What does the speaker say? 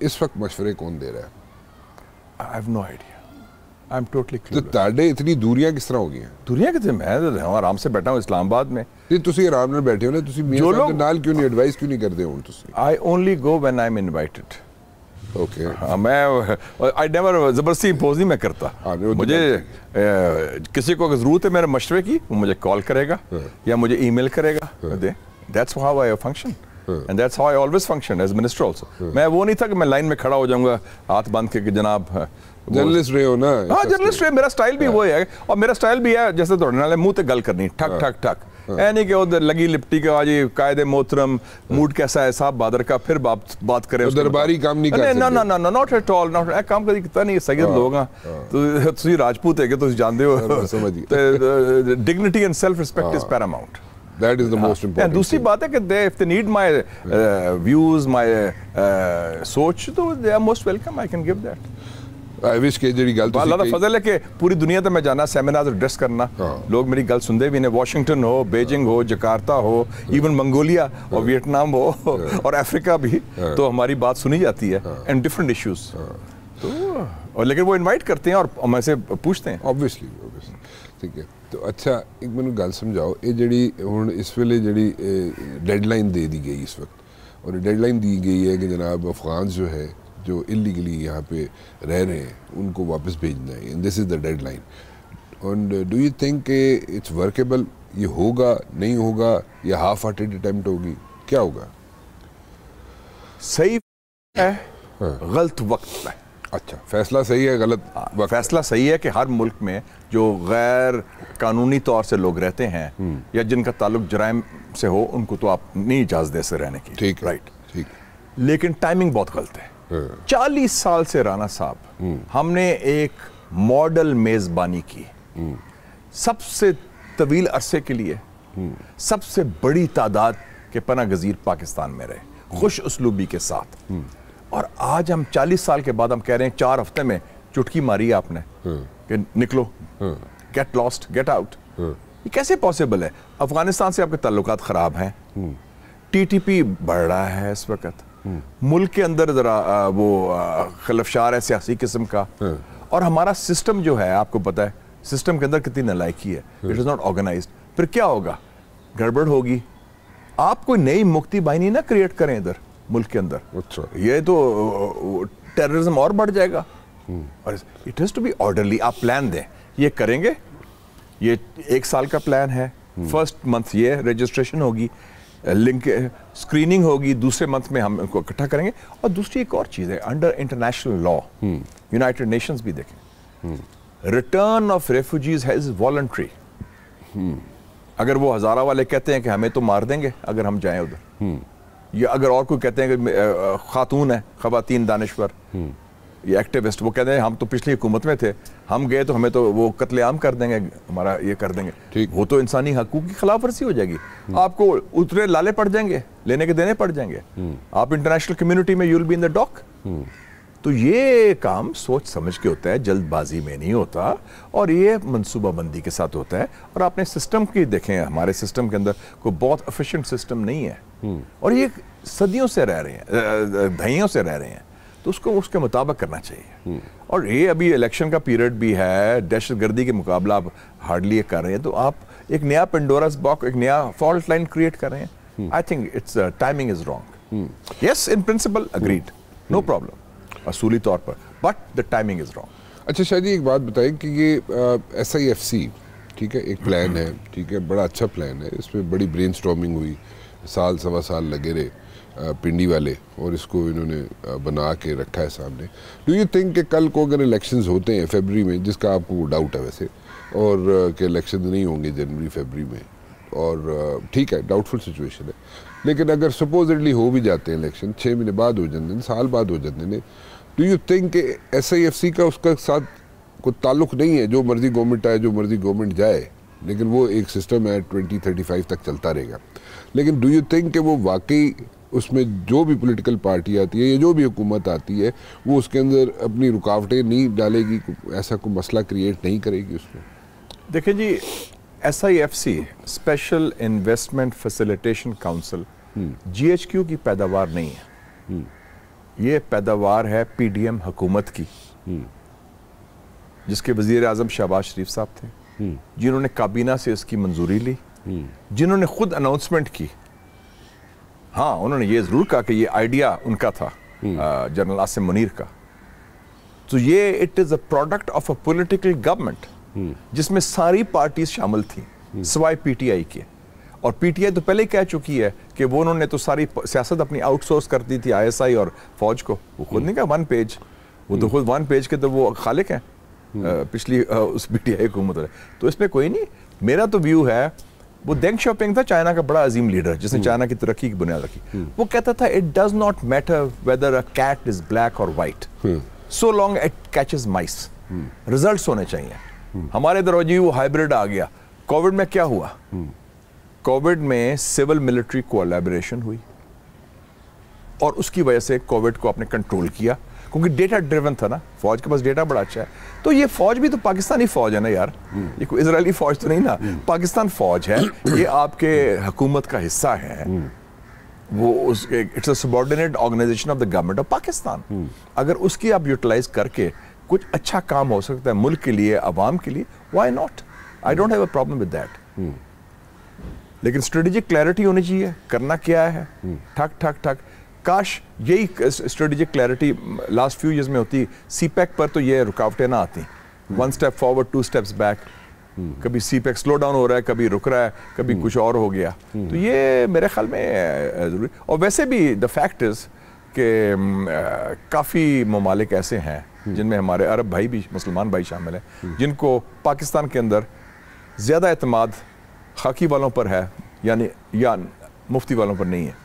इस वक्त मशवरे कौन दे रहा है I have no idea I am totally ਤੇ ਤੁਹਾਡੇ ਇਤਨੀ ਦੂਰੀਆਂ ਕਿਸ ਤਰ੍ਹਾਂ ਹੋ ਗਈਆਂ दुनिया के थे मैं तो हूँ आराम से बैठा हूँ इस्लामाबाद में ਤੇ ਤੁਸੀਂ ਆਰਾਮ ਨਾਲ ਬੈਠੇ ਹੋ ਨਾ ਤੁਸੀਂ ਮੀਆਂ ਜੋ ਸਾਹਿਬ ਦੇ ਲੋਕ- ਨਾਲ ਕਿਉਂ ਨਹੀਂ ਐਡਵਾਈਸ ਕਿਉਂ ਨਹੀਂ ਕਰਦੇ ਹੁਣ ਤੁਸੀਂ I only go when I am invited okay हाँ, मैं आई नेवर जबरदस्ती इम्पोज नहीं मैं करता हाँ, नहीं, वो तो मुझे बात अ, किसी को अगर जरूरत है मेरे मशवरे की वो मुझे कॉल करेगा हाँ। या मुझे ईमेल करेगा दे दैट्स हाउ आई फंक्शन हाँ। And that's how I always function as minister also मैं वो नहीं था कि मैं लाइन में खड़ा हो जाऊंगा हाथ बांध के कि जनाब हाँ, वो- जर्नलिस्ट रहे हो ना हाँ जर्नलिस्ट मेरा स्टाइल भी वो है और मेरा स्टाइल भी है जैसे दौड़ने वाले मुंह ते गल करनी ठक ठक ठक ऐ नहीं कि उधर लगी लिपटी के आज कायदे मोहतरम मूड कैसा है साहब बादर का फिर बात बात करें तो उसके दरबारी मतलब। काम नहीं कर ना सकते। ना ना ना नॉट एट ऑल नॉट ਇਹ ਕੰਮ ਕਦੀ ਕੀਤਾ ਨਹੀਂ ਸੈਗਰ ਲੋਕ ਆ ਤੁਸੀਂ ਤੁਸੀਂ ਰਾਜਪੂਤ ਹੈਗੇ ਤੁਸੀਂ ਜਾਣਦੇ हाँ, ਹੋ समझ गया। ਤੇ dignity and self respect is paramount that is the most important दूसरी बात है कि they if they need my views my सोच तो they are most welcome I can give that I wish के जेडी गल अल्लाह दा फजल है कि पूरी दुनिया ते मैं जाना सेमिनार एड्रेस करना। लोग मेरी गल सुनदे भी ने वाशिंगटन हो बेजिंग हो जकार्ता हो इवन मंगोलिया और वियतनाम हो और अफ्रीका भी तो हमारी बात सुनी जाती है एंड डिफरेंट इश्यूज़ तो और लेकिन वो इनवाइट करते हैं और हमसे पूछते हैं। ऑब्वियसली ठीक है। ਤੇ ਅੱਛਾ ਇੱਕ ਮੈਨੂੰ ਗੱਲ ਸਮਝਾਓ ਇਹ ਜਿਹੜੀ ਹੁਣ ਇਸ ਵੇਲੇ ਜਿਹੜੀ डेडलाइन दे दी गई इस वक्त और डेडलाइन दी गई है कि जनाब अफगान जो है जो इलीगली यहाँ पे रह रहे हैं उनको वापस भेजना है दिस इज़ द डेडलाइन और डू यू थिंक कि इट्स वर्केबल ये होगा नहीं होगा या हाफ हार्टेड अटैम्प्ट होगी क्या होगा सही है हाँ। गलत वक्त पे अच्छा फैसला सही है गलत फैसला सही है कि हर मुल्क में जो गैर कानूनी तौर से लोग रहते हैं या जिनका ताल्लुक जराइम से हो उनको तो आप नहीं इजाज़त दे से रहने की। ठीक राइट ठीक लेकिन टाइमिंग बहुत गलत है। हाँ। चालीस साल से राना साहब हमने एक मॉडल मेजबानी की। सबसे तवील अरसे के लिए सबसे बड़ी तादाद के पना गजीर पाकिस्तान में रहे खुश उसलूबी के साथ। और आज हम 40 साल के बाद हम कह रहे हैं चार हफ़्ते में चुटकी मारी आपने। कि निकलो। गेट लॉस्ट गेट आउट ये कैसे पॉसिबल है? अफ़गानिस्तान से आपके ताल्लुक खराब हैं। टीटीपी बढ़ रहा है इस वक्त। मुल्क के अंदर जरा वो खलफशार है सियासी किस्म का। और हमारा सिस्टम जो है आपको पता है सिस्टम के अंदर कितनी नलायकी है। इट इज़ नॉट ऑर्गेनाइज फिर क्या होगा? गड़बड़ होगी। आप कोई नई मुक्ति बाहिनी ना क्रिएट करें इधर। मुल्क के अंदर। अच्छा। ये तो टेररिज्म और बढ़ जाएगा। और it has to be orderly आप प्लान दें। ये करेंगे। ये एक साल का प्लान है। फ़र्स्ट मंथ ये रजिस्ट्रेशन होगी। लिंक स्क्रीनिंग होगी। दूसरे मंथ में हम इनको इकट्ठा करेंगे। और दूसरी एक और चीज़ है। Under international law United Nations भी देखें। Return of refugees has voluntary अगर वो हजारा वाले कहते हैं कि हमें तो मार देंगे अगर हम जाएँ उधर। या अगर और कोई कहते हैं कि खातून है खातन दानश्वर ये एक्टिविस्ट वो कहते हैं हम तो पिछली हुकूमत में थे हम गए तो हमें तो वो कत्लेआम कर देंगे हमारा ये कर देंगे। ठीक। वो तो इंसानी हकूक की खिलाफ वर्जी हो जाएगी। आपको उतरे लाले पड़ जाएँगे लेने के देने पड़ जाएँगे। आप इंटरनेशनल कम्युनिटी में you'll be in the dock तो ये काम सोच समझ के होता है जल्दबाजी में नहीं होता और ये मनसूबाबंदी के साथ होता है। और आपने सिस्टम की देखें हमारे सिस्टम के अंदर कोई बहुत एफिशिएंट सिस्टम नहीं है। और ये सदियों से रह रहे हैं दहियों से रह रहे हैं तो उसको उसके मुताबिक करना चाहिए। और ये अभी इलेक्शन का पीरियड भी है दहशत गर्दी के मुकाबला आप हार्डली कर रहे हैं तो आप एक नया पेंडोरस बॉक्स एक नया फॉल्ट लाइन क्रिएट कर रहे हैं। I think it's timing is wrong yes in principle agreed no problem असूली तौर पर but the timing is wrong अच्छा जी एक बात बताएँ कि ये एस आई एफ़ सी ठीक है, एक प्लान है, ठीक है, बड़ा अच्छा प्लान है, इसमें बड़ी ब्रेन हुई, साल सवा साल लगे रहे पिंडी वाले, और इसको इन्होंने बना के रखा है सामने। डू यू थिंक कि कल को अगर इलेक्शंस होते हैं फरवरी में, जिसका आपको डाउट है वैसे, और कि इलेक्शन नहीं होंगे जनवरी फरवरी में और ठीक है डाउटफुल सिचुएशन है। लेकिन अगर सपोजिटली हो भी जाते हैं इलेक्शन छः महीने बाद हो जाते हैं, साल बाद हो जाते हैं do you think S I F C का उसका साथ कोई ताल्लुक नहीं है? जो मर्ज़ी गवर्नमेंट आए, जो मर्ज़ी गवर्नमेंट जाए, लेकिन वो एक सिस्टम है ट्वेंटी थर्टी फाइव तक चलता रहेगा। लेकिन डू यू थिंक कि वो वाकई उसमें जो भी पॉलिटिकल पार्टी आती है, या जो भी हुकूमत आती है, वो उसके अंदर अपनी रुकावटें नहीं डालेगी, ऐसा कोई मसला क्रिएट नहीं करेगी उसमें? देखिए जी S I F C special investment facilitation council G H Q की पैदावार नहीं है। ये पैदावार है पीडीएम हुकूमत की, जिसके वज़ीर आज़म शहबाज शरीफ साहब थे, जिन्होंने काबीना से इसकी मंजूरी ली, जिन्होंने खुद अनाउंसमेंट की। हाँ उन्होंने ये ज़रूर कहा कि ये आइडिया उनका था जनरल आसिम मुनीर का। तो ये it is a product of a political government जिसमें सारी पार्टी शामिल थी सवाए पीटीआई के। और पीटीआई तो पहले कह चुकी है कि वो उन्होंने तो सारी सियासत अपनी आउटसोर्स कर दी थी आईएसआई और फौज को। वो खुद नहीं कहा वन पेज वो तो खुद वन पेज के तो वो खालिक हैं। पिछली उस पीटीआई हुकूमत तो इसमें कोई नहीं। मेरा तो व्यू है वो देंग शॉपिंग था चाइना का बड़ा अजीम लीडर जिसने चाइना की तरक्की की बुनियाद रखी। वो कहता था it does not matter whether a cat is black और white so long it catches mice results होने चाहिए। हमारे दरवाजे वो हाइब्रिड आ गया। कोविड में क्या हुआ? कोविड में सिविल मिलिट्री कोलैबोरेशन हुई। और उसकी वजह से कोविड को आपने कंट्रोल किया। क्योंकि डेटा ड्रिवन था ना। फौज के पास डेटा बड़ा अच्छा है। तो ये फौज भी तो पाकिस्तानी फौज है ना यार। ये कोई इसराइली फौज तो नहीं ना। पाकिस्तान फौज है। ये आपके हुकूमत का हिस्सा है। वो उस it's a subordinate organisation of the government of Pakistan अगर उसकी आप यूटिलाइज करके कुछ अच्छा काम हो सकता है मुल्क के लिए अवाम के लिए why not I don't have a problem with that लेकिन स्ट्रेटेजिक क्लैरिटी होनी चाहिए करना क्या है? ठक ठक ठक। काश यही strategic clarity last few years में होती सी पैक पर तो ये रुकावटें ना आती। One step forward two steps back कभी सी पैक स्लो डाउन हो रहा है कभी रुक रहा है कभी कुछ और हो गया। तो ये मेरे ख्याल में ज़रूरी। और वैसे भी द फैक्ट इज़ कि काफ़ी ममालिक ऐसे हैं जिनमें हमारे अरब भाई भी, मुसलमान भाई शामिल हैं, जिनको पाकिस्तान के अंदर ज़्यादा अतमाद खाकी वालों पर है, यानी या मुफ्ती वालों पर नहीं है।